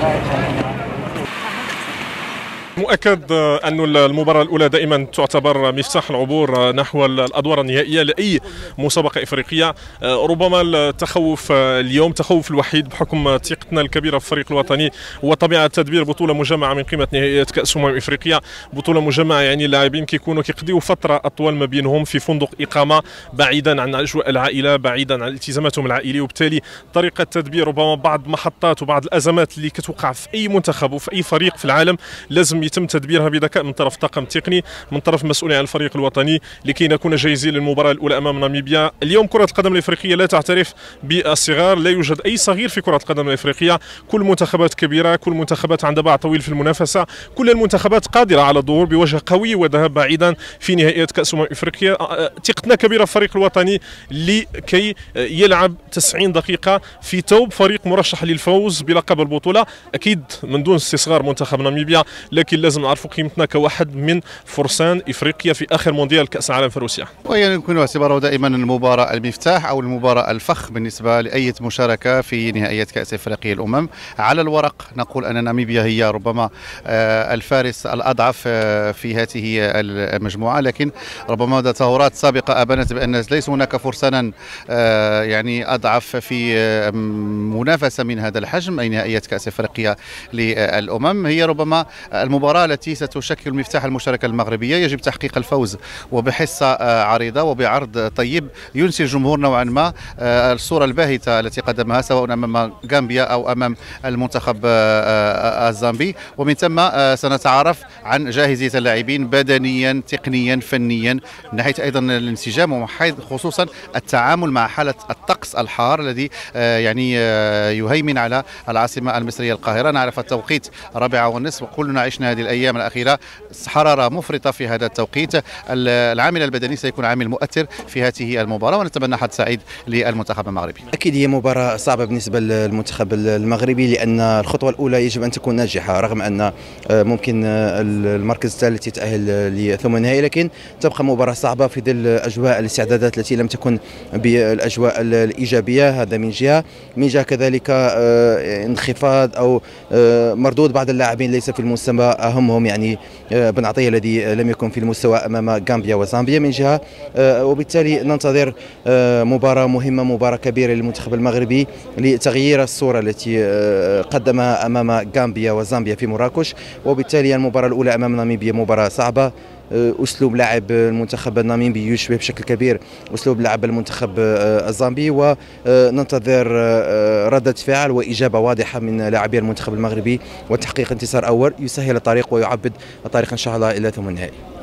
Saya ingin. مؤكد أن المباراة الأولى دائما تعتبر مفتاح العبور نحو الأدوار النهائية لأي مسابقة إفريقية. ربما التخوف اليوم تخوف الوحيد بحكم ثقتنا الكبيرة في الفريق الوطني وطبيعة تدبير بطولة مجمعة من قيمة نهائيات كأس أمم إفريقيا. بطولة مجمعة يعني اللاعبين كيكونوا كيقضيوا فترة أطول ما بينهم في فندق إقامة بعيدا عن أجواء العائلة بعيدا عن التزاماتهم العائلية. وبالتالي طريقة تدبير ربما بعض المحطات وبعض الأزمات اللي كتوقع في أي منتخب وفي أي فريق في العالم لازم يتم تدبيرها بذكاء من طرف الطاقم التقني من طرف المسؤولين عن الفريق الوطني لكي نكون جاهزين للمباراة الأولى أمام ناميبيا. اليوم كرة القدم الإفريقية لا تعترف بالصغار لا يوجد أي صغير في كرة القدم الإفريقية. كل منتخبات كبيرة كل منتخبات عندها باع طويل في المنافسة. كل المنتخبات قادرة على الظهور بوجه قوي وذهاب بعيدا في نهائيات كأس أمم إفريقيا. ثقتنا كبيرة في الفريق الوطني لكي يلعب 90 دقيقة في توب فريق مرشح للفوز بلقب البطولة. أكيد من دون استصغار منتخب ناميبيا لكن لازم نعرفوا قيمتنا كواحد من فرسان إفريقيا في آخر مونديال كأس العالم في روسيا. ويمكن اعتباره دائما المباراة المفتاح أو المباراة الفخ بالنسبة لأي مشاركة في نهائيات كأس إفريقيا الأمم. على الورق نقول أن ناميبيا هي ربما آه، الفارس الأضعف آه، في هذه المجموعة لكن ربما تظاهرات سابقة أبانت بأن ليس هناك فرسانا آه، يعني أضعف في منافسة من هذا الحجم أي نهائيات كأس إفريقيا للأمم هي ربما المباراة التي ستشكل مفتاح المشاركة المغربية. يجب تحقيق الفوز وبحصة آه، عريضة وبعرض طيب ينسي الجمهور نوعا ما آه، الصورة الباهتة التي قدمها سواء أمام غامبيا أو أمام المنتخب آه، الزامبي. ومن ثم سنتعرف عن جاهزية اللاعبين بدنيا تقنيا فنيا من ناحية أيضا الانسجام خصوصا التعامل مع حالة الطقس الحار الذي يعني يهيمن على العاصمة المصرية القاهرة. نعرف التوقيت رابعة والنصف وكلنا عشنا هذه الأيام الأخيرة حرارة مفرطة في هذا التوقيت. العامل البدني سيكون عامل مؤثر في هذه المباراة ونتمنى حظ سعيد للمنتخب المغربي. أكيد هي مباراة صعبة بالنسبة للمنتخب المغربي لأن الخطوة الأولى يجب أن تكون ناجحة رغم أن آه، ممكن آه، المركز الثالث يتأهل لثم النهائي لكن تبقى مباراة صعبة في ظل اجواء الاستعدادات التي لم تكن بالأجواء الإيجابية. هذا من جهة. من جهة كذلك آه، انخفاض أو مردود بعض اللاعبين ليس في المستوى أهمهم يعني آه، بن عطية الذي لم يكن في المستوى أمام غامبيا وزامبيا. من جهة آه، وبالتالي ننتظر آه، مباراة مهمة مباراة كبيرة للمنتخب المغربي لتغيير الصورة التي قدمها أمام غامبيا وزامبيا في مراكش. وبالتالي المباراة الأولى أمام ناميبيا مباراة صعبة. أسلوب لعب المنتخب الناميبي يشبه بشكل كبير أسلوب لعب المنتخب الزامبي وننتظر ردة فعل وإجابة واضحة من لاعبي المنتخب المغربي وتحقيق انتصار أول يسهل الطريق ويعبد الطريق إن شاء الله إلى ثم النهائي.